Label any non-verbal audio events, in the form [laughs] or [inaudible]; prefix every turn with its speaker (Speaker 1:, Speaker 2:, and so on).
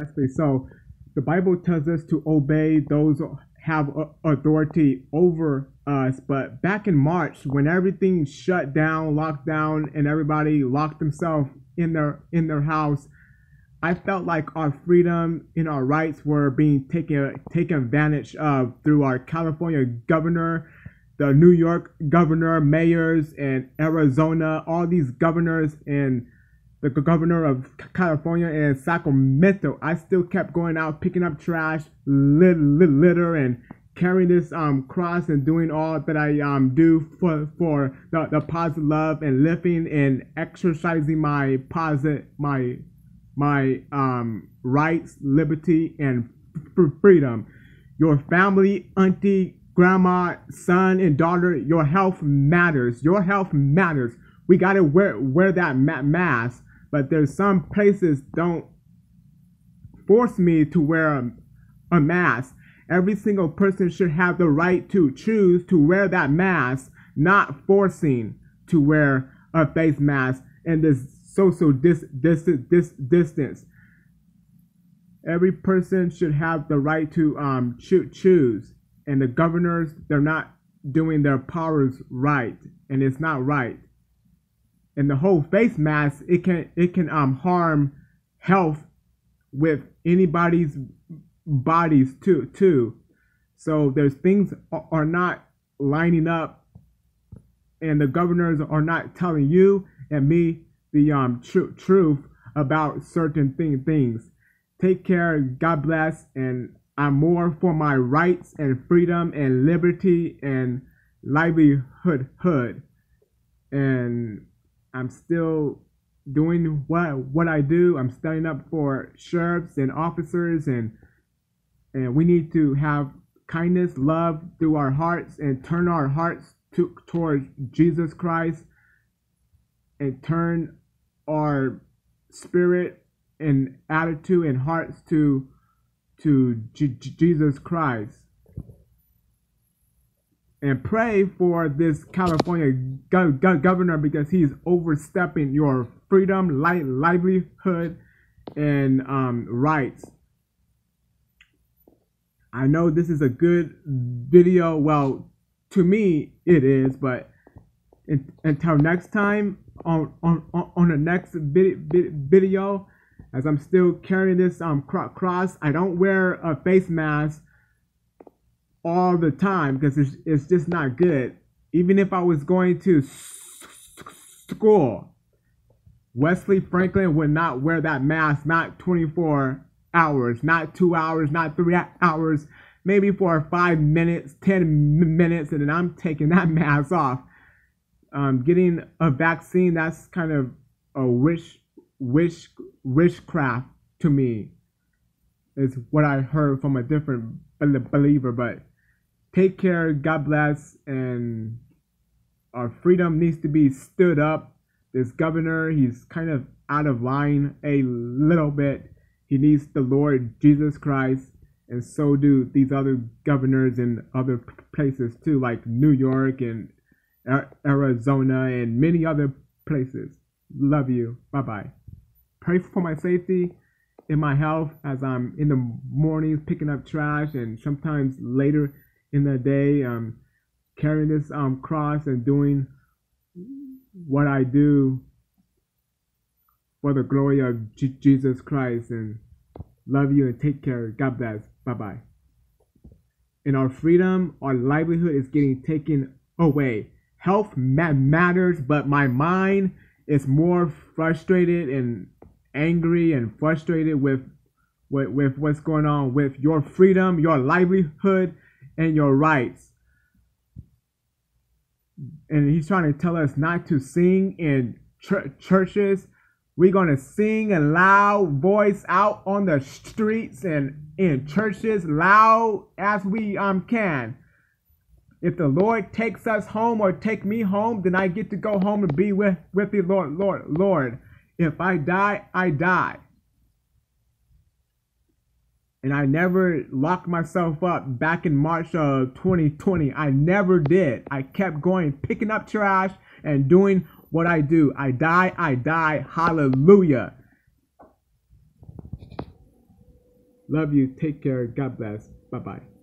Speaker 1: Actually, so the Bible tells us to obey those have authority over us. But back in March, when everything shut down, locked down, and everybody locked themselves in their in their house, I felt like our freedom and our rights were being taken taken advantage of through our California governor, the New York governor, mayors, and Arizona, all these governors and the governor of California and Sacramento, I still kept going out picking up trash, lit, lit, litter, and carrying this um cross and doing all that I um do for for the, the positive love and living and exercising my positive my my um rights, liberty, and freedom. Your family, auntie, grandma, son, and daughter, your health matters. Your health matters. We gotta wear wear that ma- mask but there's some places don't force me to wear a, a mask. Every single person should have the right to choose to wear that mask, not forcing to wear a face mask in this social dis- dis- dis- distance. Every person should have the right to um, cho- choose, and the governors they're not doing their powers right, and it's not right and the whole face mask it can it can um harm health with anybody's bodies too too. So there's things are not lining up and the governors are not telling you and me the um tr- truth about certain thing, things. Take care god bless and i'm more for my rights and freedom and liberty and livelihood. Hood and I'm still doing what what I do. I'm standing up for sheriffs and officers, and and we need to have kindness, love through our hearts, and turn our hearts to towards Jesus Christ, and turn our spirit and attitude and hearts to to J- Jesus Christ and pray for this California go- go- governor because he's overstepping your freedom, li- livelihood, and um, rights. I know this is a good video. Well, to me it is, but in, until next time on on on the next video, as I'm still carrying this um cross, I don't wear a face mask all the time because it's, it's just not good. Even if I was going to school, Wesley Franklin would not wear that mask, not 24 hours, not two hours, not three hours, maybe for five minutes, 10 minutes, and then I'm taking that [laughs] mask off. Um, getting a vaccine, that's kind of a wish, wish, witchcraft to me, is what I heard from a different believer, but take care, God bless, and our freedom needs to be stood up. This governor, he's kind of out of line a little bit. He needs the Lord Jesus Christ, and so do these other governors in other places too, like New York and Arizona and many other places. Love you. Bye bye. Pray for my safety in my health as I'm in the mornings picking up trash and sometimes later in the day, um, carrying this um, cross and doing what I do for the glory of J- Jesus Christ. And love you and take care. God bless. Bye bye. In our freedom, our livelihood is getting taken away. Health ma- matters, but my mind is more frustrated and angry and frustrated with, with, with what's going on with your freedom, your livelihood, and your rights. And he's trying to tell us not to sing in ch- churches. We're going to sing a loud voice out on the streets and in churches, loud as we um can. If the Lord takes us home or take me home, then I get to go home and be with, with the Lord, Lord, Lord. If I die, I die and I never locked myself up back in March of 2020. I never did. I kept going, picking up trash and doing what I do. I die, I die. Hallelujah. Love you. Take care. God bless. Bye bye.